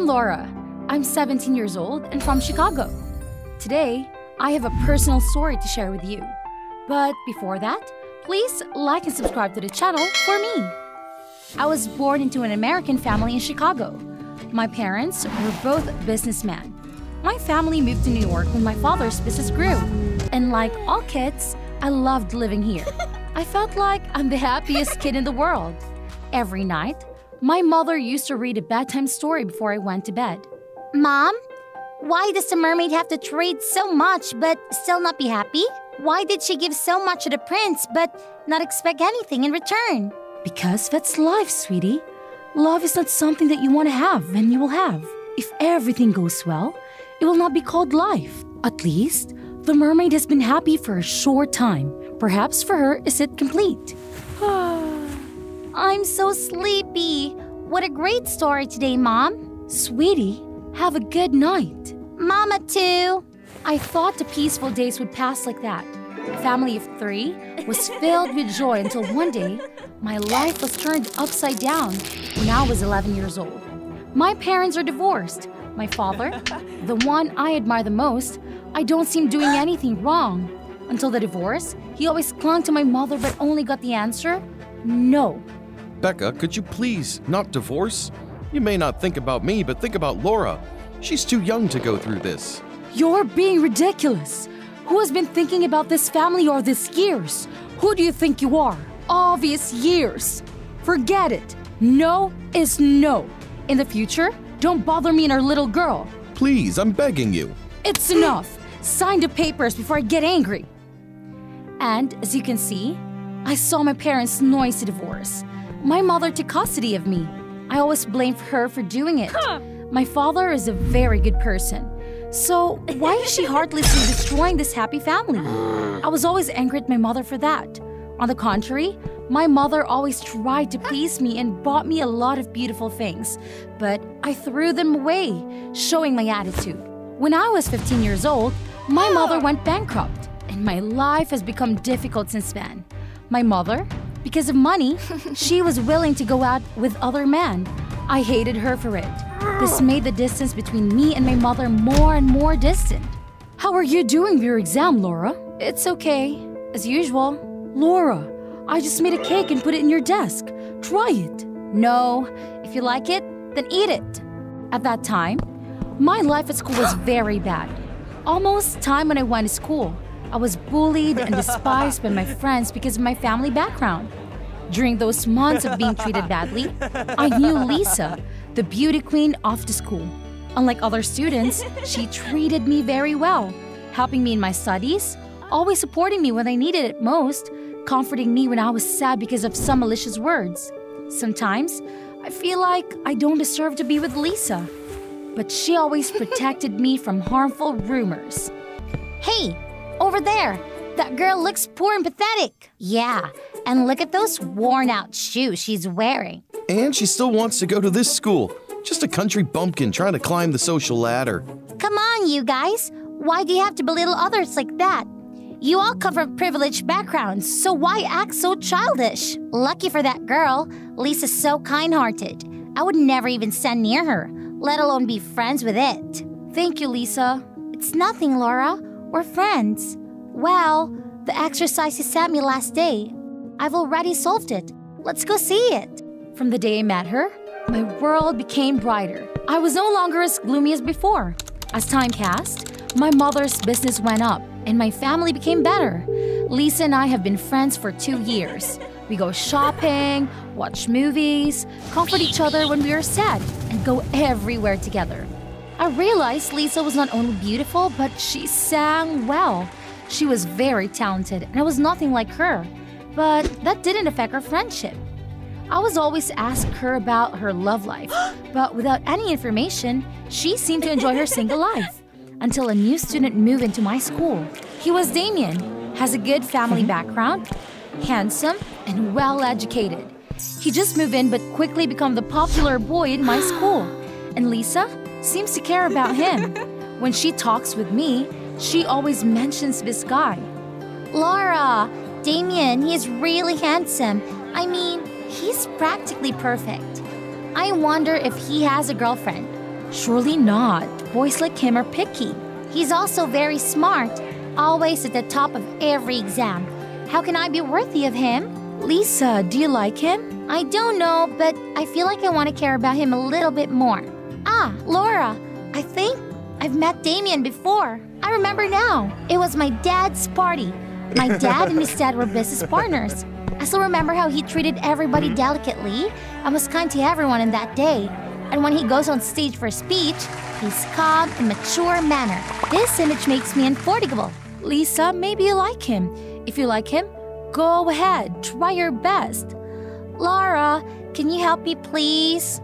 I'm Laura. I'm 17 years old and from Chicago. Today, I have a personal story to share with you. But before that, please like and subscribe to the channel for me. I was born into an American family in Chicago. My parents were both businessmen. My family moved to New York when my father's business grew. And like all kids, I loved living here. I felt like I'm the happiest kid in the world. Every night, my mother used to read a bedtime story before I went to bed. Mom, why does the mermaid have to trade so much but still not be happy? Why did she give so much to the prince but not expect anything in return? Because that's life, sweetie. Love is not something that you want to have and you will have. If everything goes well, it will not be called life. At least, the mermaid has been happy for a short time. Perhaps for her is it complete. I'm so sleepy. What a great story today, Mom. Sweetie, have a good night. Mama, too. I thought the peaceful days would pass like that. A family of three was filled with joy until one day, my life was turned upside down when I was 11 years old. My parents are divorced. My father, the one I admire the most, I don't seem doing anything wrong. Until the divorce, he always clung to my mother but only got the answer no. Becca, could you please not divorce? You may not think about me, but think about Laura. She's too young to go through this. You're being ridiculous. Who has been thinking about this family all these years? Who do you think you are? Obvious years. Forget it. No is no. In the future, don't bother me and our little girl. Please, I'm begging you. It's enough. Sign the papers before I get angry. And as you can see, I saw my parents' noisy divorce. My mother took custody of me. I always blamed her for doing it. My father is a very good person. So why is she heartlessly destroying this happy family? I was always angry at my mother for that. On the contrary, my mother always tried to please me and bought me a lot of beautiful things, but I threw them away, showing my attitude. When I was 15 years old, my mother went bankrupt, and my life has become difficult since then. My mother, because of money, she was willing to go out with other men. I hated her for it. This made the distance between me and my mother more and more distant. How are you doing with your exam, Laura? It's okay, as usual. Laura, I just made a cake and put it in your desk. Try it. No, if you like it, then eat it. At that time, my life at school was very bad. Almost time when I went to school, I was bullied and despised by my friends because of my family background. During those months of being treated badly, I knew Lisa, the beauty queen of the school. Unlike other students, she treated me very well, helping me in my studies, always supporting me when I needed it most, comforting me when I was sad because of some malicious words. Sometimes, I feel like I don't deserve to be with Lisa, but she always protected me from harmful rumors. Hey, over there, that girl looks poor and pathetic. Yeah, and look at those worn out shoes she's wearing. And she still wants to go to this school. Just a country bumpkin trying to climb the social ladder. Come on, you guys. Why do you have to belittle others like that? You all come from privileged backgrounds, so why act so childish? Lucky for that girl, Lisa's so kind hearted. I would never even stand near her, let alone be friends with it. Thank you, Lisa. It's nothing, Laura. We're friends. Well, the exercise you sent me last day, I've already solved it. Let's go see it. From the day I met her, my world became brighter. I was no longer as gloomy as before. As time passed, my mother's business went up and my family became better. Lisa and I have been friends for two years. We go shopping, watch movies, comfort each other when we are sad, and go everywhere together. I realized Lisa was not only beautiful, but she sang well. She was very talented, and I was nothing like her. But that didn't affect our friendship. I was always ask her about her love life, but without any information, she seemed to enjoy her single life until a new student moved into my school. He was Damien, has a good family mm-hmm. background, handsome, and well educated. He just moved in but quickly became the popular boy in my school. And Lisa seems to care about him. When she talks with me, she always mentions this guy. Laura, Damien, he's really handsome. I mean, he's practically perfect. I wonder if he has a girlfriend. Surely not. Boys like him are picky. He's also very smart, always at the top of every exam. How can I be worthy of him? Lisa, do you like him? I don't know, but I feel like I want to care about him a little bit more. Ah, Laura, I think I've met Damien before. I remember now. It was my dad's party. My dad and his dad were business partners. I still remember how he treated everybody delicately and was kind to everyone in that day. And when he goes on stage for a speech, he's calm and mature manner. This image makes me unforgettable. Lisa, maybe you like him. If you like him, go ahead, try your best. Laura, can you help me please?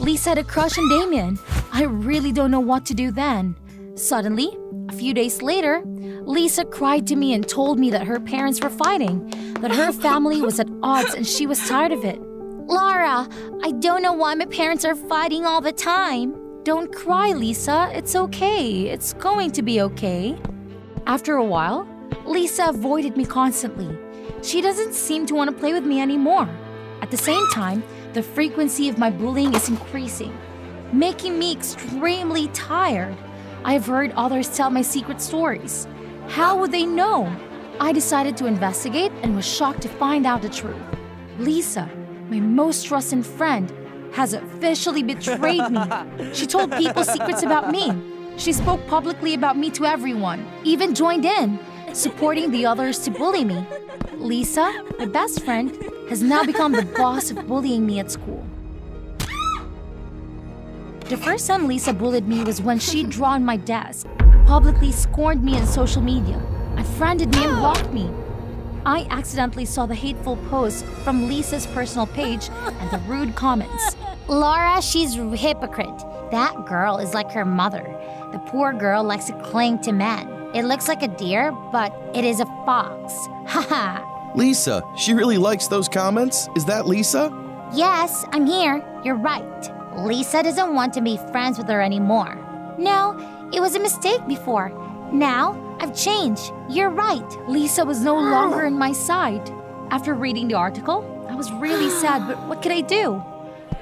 Lisa had a crush on Damien. I really don't know what to do then. Suddenly, a few days later, Lisa cried to me and told me that her parents were fighting, that her family was at odds and she was tired of it. Laura, I don't know why my parents are fighting all the time. Don't cry, Lisa. It's okay. It's going to be okay. After a while, Lisa avoided me constantly. She doesn't seem to want to play with me anymore. At the same time, the frequency of my bullying is increasing, making me extremely tired. I've heard others tell my secret stories. How would they know? I decided to investigate and was shocked to find out the truth. Lisa, my most trusted friend, has officially betrayed me. She told people secrets about me. She spoke publicly about me to everyone, even joined in, supporting the others to bully me. Lisa, my best friend, has now become the boss of bullying me at school. The first time Lisa bullied me was when she drew on my desk, publicly scorned me on social media, unfriended me and blocked me. I accidentally saw the hateful posts from Lisa's personal page and the rude comments. Laura, she's a hypocrite. That girl is like her mother. The poor girl likes to cling to men. It looks like a deer, but it is a fox. Haha. Lisa, she really likes those comments? Is that Lisa? yes, I'm here. You're right. Lisa doesn't want to be friends with her anymore. No, it was a mistake before. Now, I've changed. You're right. Lisa was no longer on my side. After reading the article, I was really sad, but what could I do?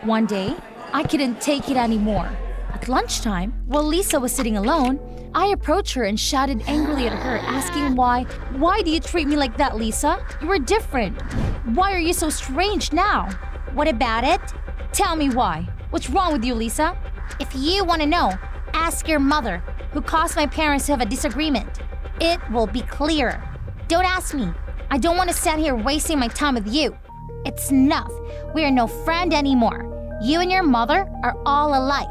One day, I couldn't take it anymore. At lunchtime, while Lisa was sitting alone, I approached her and shouted angrily at her, asking why. Why do you treat me like that, Lisa? You are different. Why are you so strange now? What about it? Tell me why. What's wrong with you, Lisa? If you want to know, ask your mother, who caused my parents to have a disagreement. It will be clearer. Don't ask me. I don't want to stand here wasting my time with you. It's enough. We are no friend anymore. You and your mother are all alike.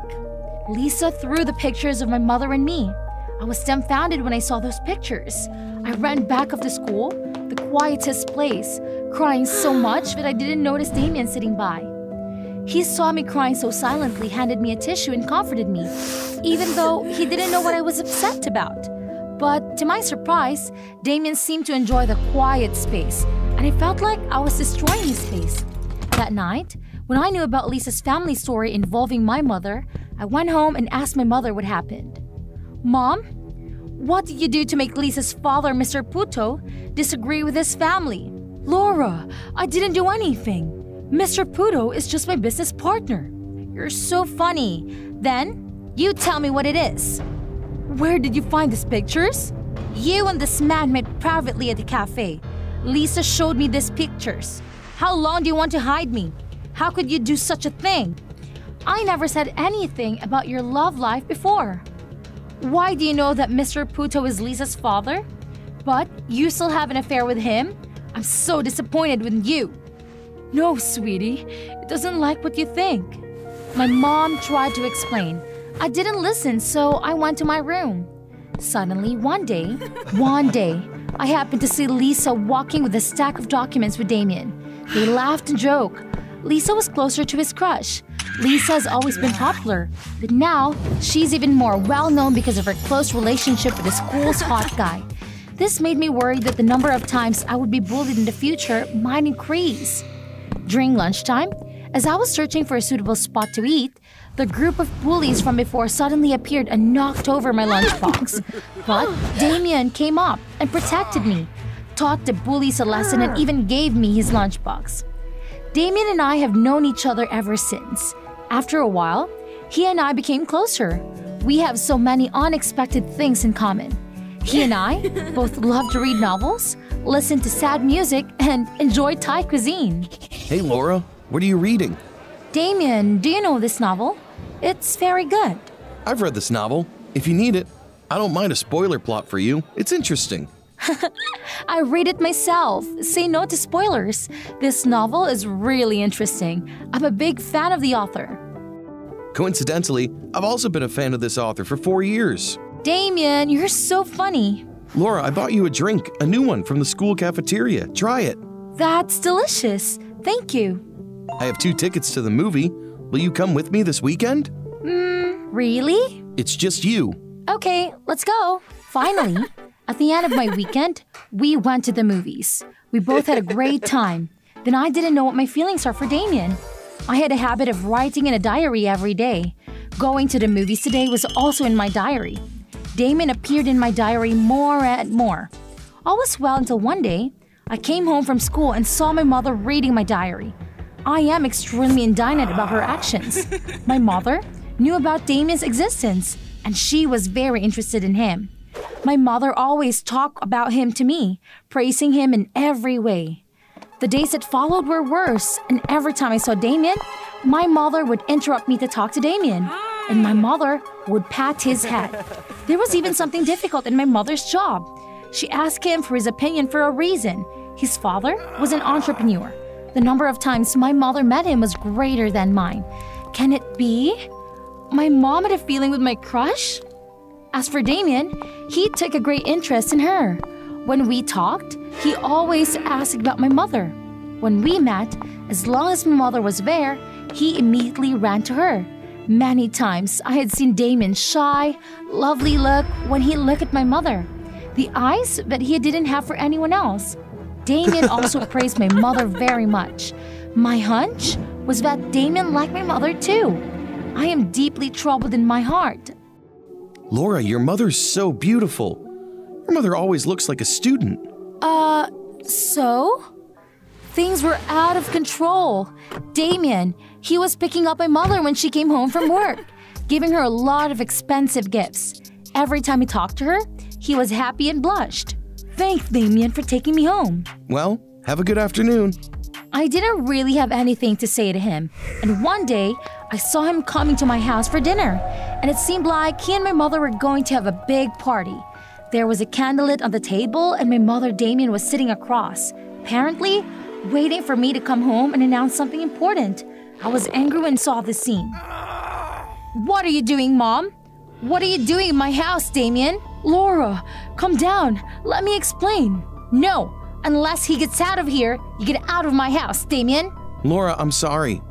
Lisa threw the pictures of my mother and me. I was dumbfounded when I saw those pictures. I ran back of the school, the quietest place, crying so much that I didn't notice Damien sitting by. He saw me crying so silently, handed me a tissue, and comforted me, even though he didn't know what I was upset about. But to my surprise, Damien seemed to enjoy the quiet space, and I felt like I was destroying his space. That night, when I knew about Lisa's family story involving my mother, I went home and asked my mother what happened. Mom, what did you do to make Lisa's father, Mr. Puto, disagree with his family? Laura, I didn't do anything. Mr. Puto is just my business partner. You're so funny. Then, you tell me what it is. Where did you find these pictures? You and this man met privately at the cafe. Lisa showed me these pictures. How long do you want to hide me? How could you do such a thing? I never said anything about your love life before. Why do you know that Mr. Puto is Lisa's father? But you still have an affair with him? I'm so disappointed with you. No, sweetie, it doesn't like what you think. My mom tried to explain. I didn't listen, so I went to my room. Suddenly, one day, one day, I happened to see Lisa walking with a stack of documents with Damien. They laughed and joked. Lisa was closer to his crush. Lisa has always been popular, but now she's even more well known because of her close relationship with the school's hot guy. This made me worried that the number of times I would be bullied in the future might increase. During lunchtime, as I was searching for a suitable spot to eat, the group of bullies from before suddenly appeared and knocked over my lunchbox. but Damien came up and protected me, taught the bullies a lesson, and even gave me his lunchbox. Damien and I have known each other ever since. After a while, he and I became closer. We have so many unexpected things in common. He and I both love to read novels, listen to sad music, and enjoy Thai cuisine. Hey, Laura, what are you reading? Damien, do you know this novel? It's very good. I've read this novel. If you need it, I don't mind a spoiler plot for you. It's interesting. I read it myself. Say no to spoilers. This novel is really interesting. I'm a big fan of the author. Coincidentally, I've also been a fan of this author for four years. Damien, you're so funny. Laura, I bought you a drink, a new one from the school cafeteria. Try it. That's delicious. Thank you. I have two tickets to the movie. Will you come with me this weekend? Hmm, really? It's just you. Okay, let's go. Finally, at the end of my weekend, we went to the movies. We both had a great time. Then I didn't know what my feelings are for Damien. I had a habit of writing in a diary every day. Going to the movies today was also in my diary. Damien appeared in my diary more and more. All was well until one day, I came home from school and saw my mother reading my diary. I am extremely indignant about her actions. My mother knew about Damien's existence, and she was very interested in him. My mother always talked about him to me, praising him in every way. The days that followed were worse, and every time I saw Damien, my mother would interrupt me to talk to Damien, and my mother would pat his head. There was even something difficult in my mother's job. She asked him for his opinion for a reason. His father was an entrepreneur. The number of times my mother met him was greater than mine. Can it be? My mom had a feeling with my crush? As for Damien, he took a great interest in her. When we talked, he always asked about my mother. When we met, as long as my mother was there, he immediately ran to her. Many times I had seen Damon's shy, lovely look when he looked at my mother. The eyes that he didn't have for anyone else. Damien also praised my mother very much. My hunch was that Damien liked my mother too. I am deeply troubled in my heart. Laura, your mother's so beautiful. Your mother always looks like a student. Uh, so? Things were out of control. Damien, he was picking up my mother when she came home from work, giving her a lot of expensive gifts. Every time he talked to her, he was happy and blushed. Thanks, Damien, for taking me home. Well, have a good afternoon. I didn't really have anything to say to him, and one day I saw him coming to my house for dinner, and it seemed like he and my mother were going to have a big party. There was a candlelit on the table, and my mother Damien was sitting across, apparently waiting for me to come home and announce something important. I was angry when saw the scene. What are you doing, Mom? What are you doing in my house, Damien? Laura, come down. Let me explain. No, unless he gets out of here, you get out of my house, Damien. Laura, I'm sorry.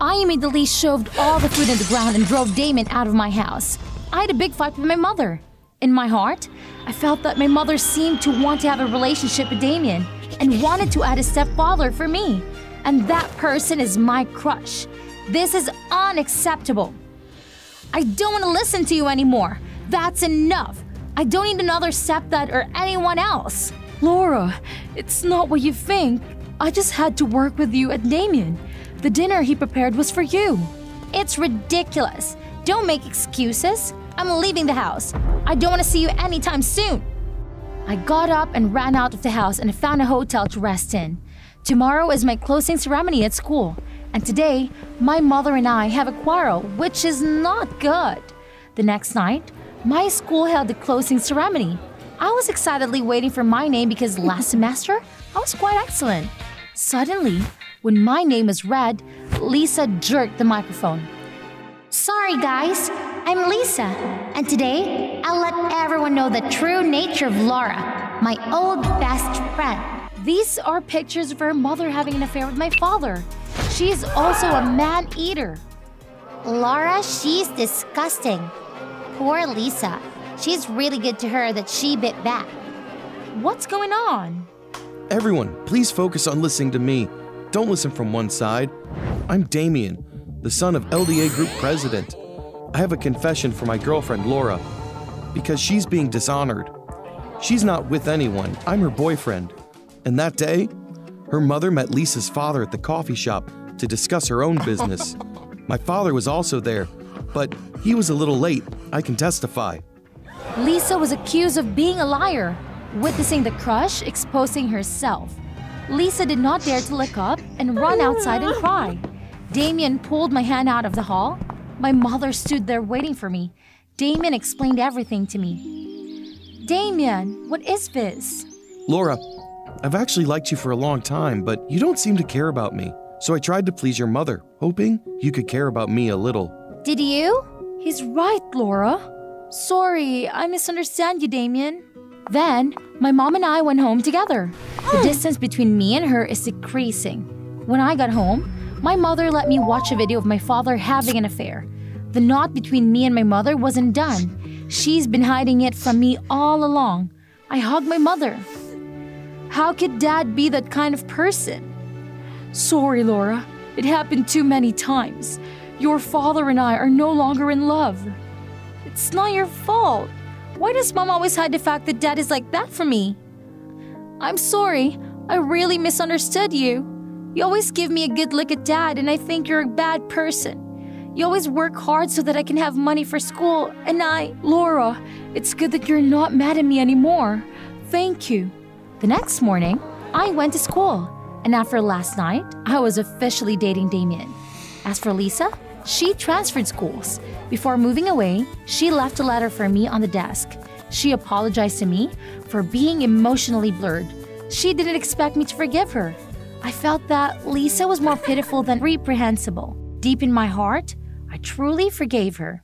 I immediately shoved all the food in the ground and drove Damon out of my house. I had a big fight with my mother. In my heart, I felt that my mother seemed to want to have a relationship with Damien and wanted to add a stepfather for me. And that person is my crush. This is unacceptable. I don't want to listen to you anymore. That's enough. I don't need another stepdad or anyone else. Laura, it's not what you think. I just had to work with you at Damien. The dinner he prepared was for you. It's ridiculous. Don't make excuses. I'm leaving the house. I don't want to see you anytime soon. I got up and ran out of the house and found a hotel to rest in. Tomorrow is my closing ceremony at school, and today my mother and I have a quarrel, which is not good. The next night, my school held the closing ceremony. I was excitedly waiting for my name because last semester I was quite excellent. Suddenly, when my name is read, Lisa jerked the microphone. Sorry, guys. I'm Lisa, and today I'll let everyone know the true nature of Laura, my old best friend. These are pictures of her mother having an affair with my father. She is also a man eater. Laura, she's disgusting. Poor Lisa. She's really good to her that she bit back. What's going on? Everyone, please focus on listening to me. Don't listen from one side. I'm Damien, the son of LDA Group President. I have a confession for my girlfriend, Laura, because she's being dishonored. She's not with anyone, I'm her boyfriend. And that day, her mother met Lisa's father at the coffee shop to discuss her own business. my father was also there, but he was a little late. I can testify. Lisa was accused of being a liar, witnessing the crush exposing herself. Lisa did not dare to look up and run outside and cry. Damien pulled my hand out of the hall. My mother stood there waiting for me. Damien explained everything to me. Damien, what is this? Laura, I've actually liked you for a long time, but you don't seem to care about me. So I tried to please your mother, hoping you could care about me a little. Did you? He's right, Laura. Sorry, I misunderstand you, Damien. Then, my mom and I went home together. The distance between me and her is decreasing. When I got home, my mother let me watch a video of my father having an affair. The knot between me and my mother wasn't done. She's been hiding it from me all along. I hugged my mother. How could dad be that kind of person? Sorry, Laura. It happened too many times. Your father and I are no longer in love. It's not your fault. Why does mom always hide the fact that dad is like that from me? I'm sorry. I really misunderstood you. You always give me a good look at dad, and I think you're a bad person. You always work hard so that I can have money for school, and I, Laura, it's good that you're not mad at me anymore. Thank you. The next morning, I went to school, and after last night, I was officially dating Damien. As for Lisa, she transferred schools. Before moving away, she left a letter for me on the desk. She apologized to me for being emotionally blurred. She didn't expect me to forgive her. I felt that Lisa was more pitiful than reprehensible. Deep in my heart, I truly forgave her.